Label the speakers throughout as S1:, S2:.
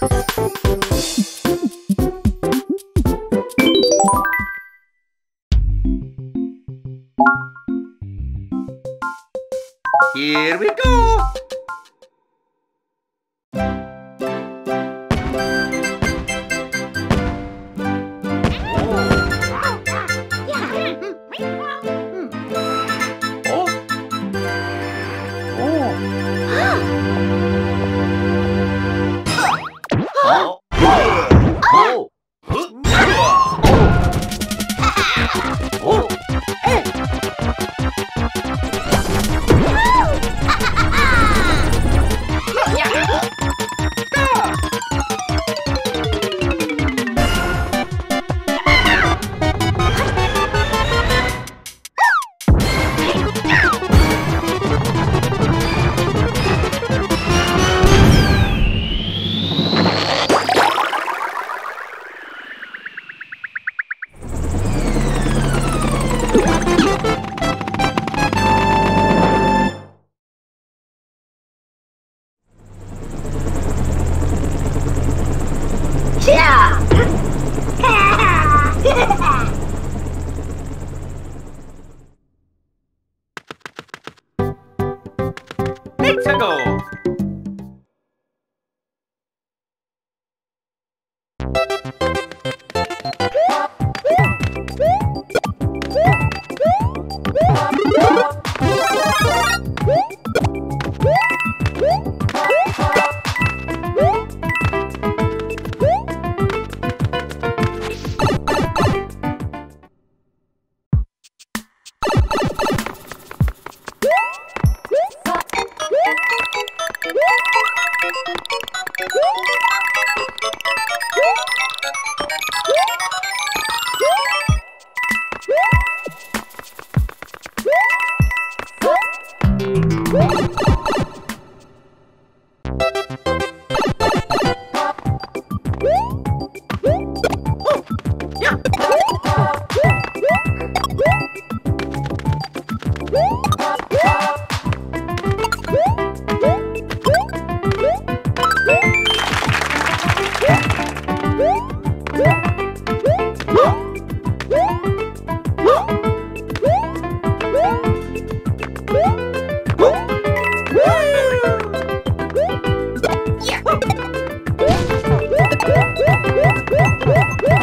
S1: Here we go!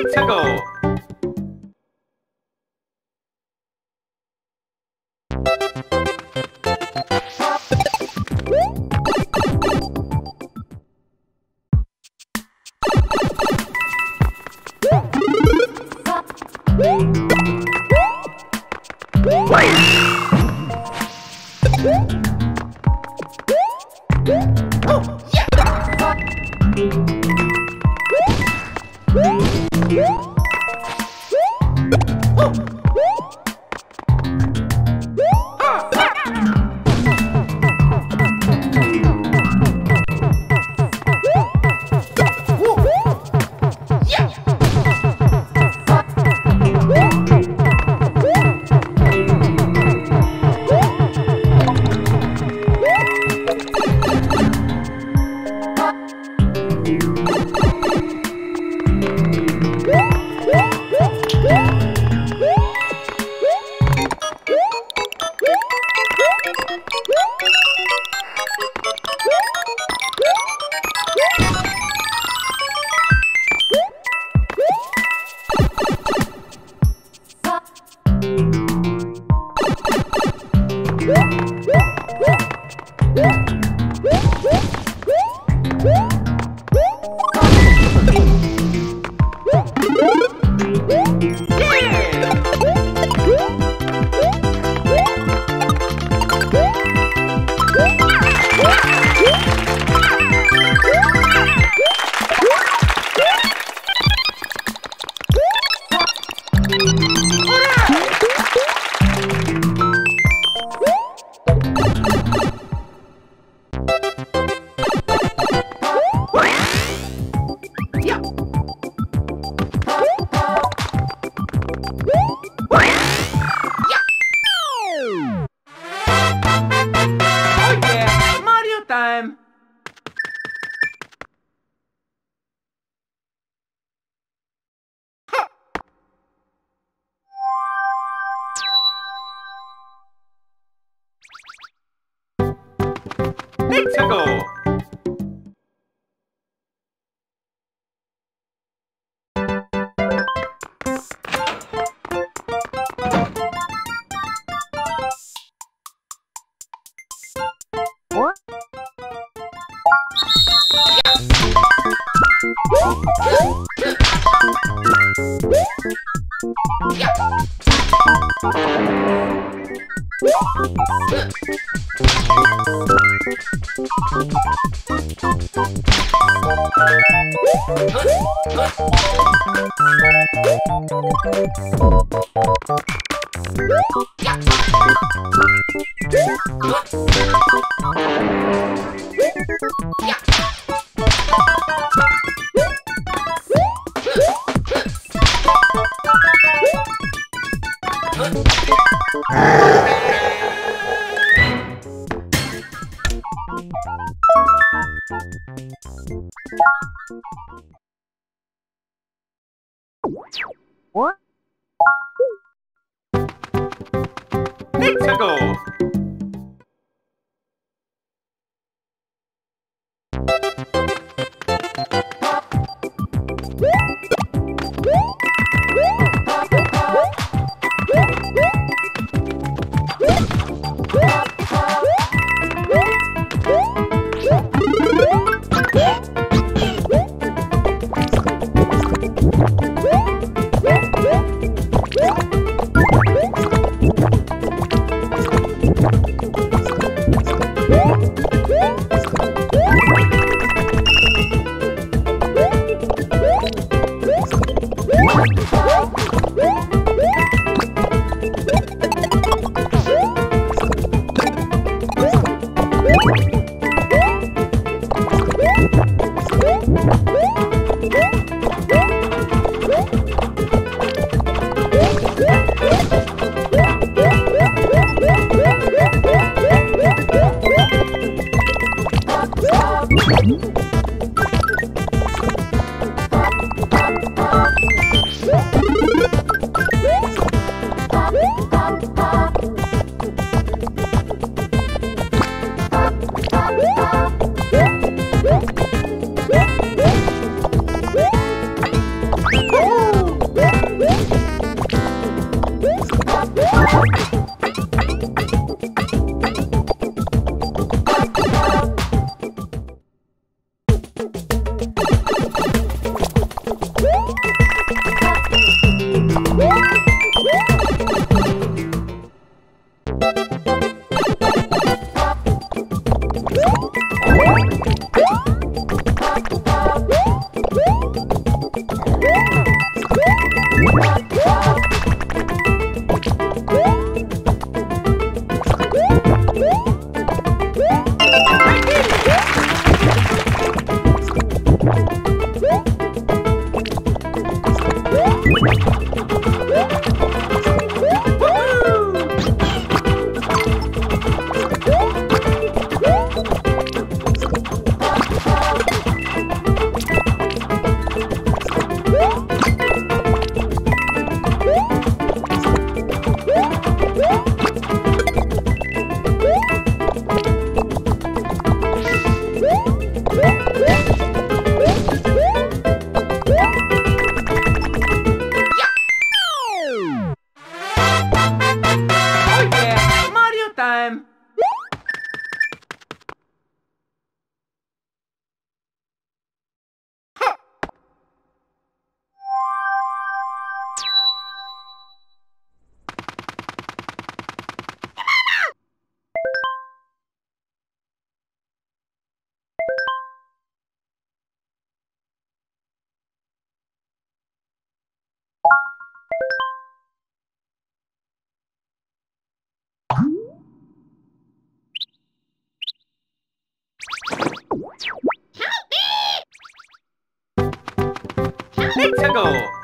S1: Let's go! Oh! Oh Let's go. Let's go.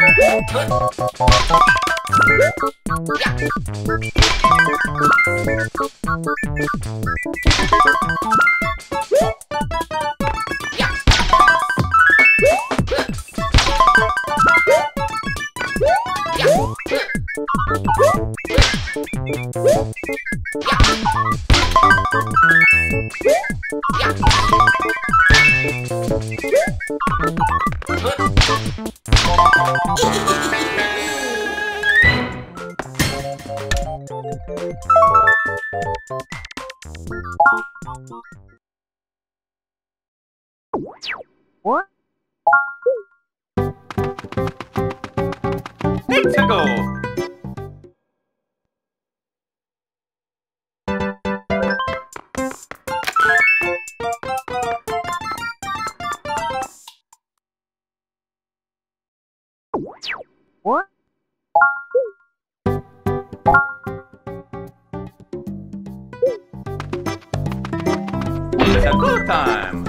S1: Yeah! Let's go. Go time.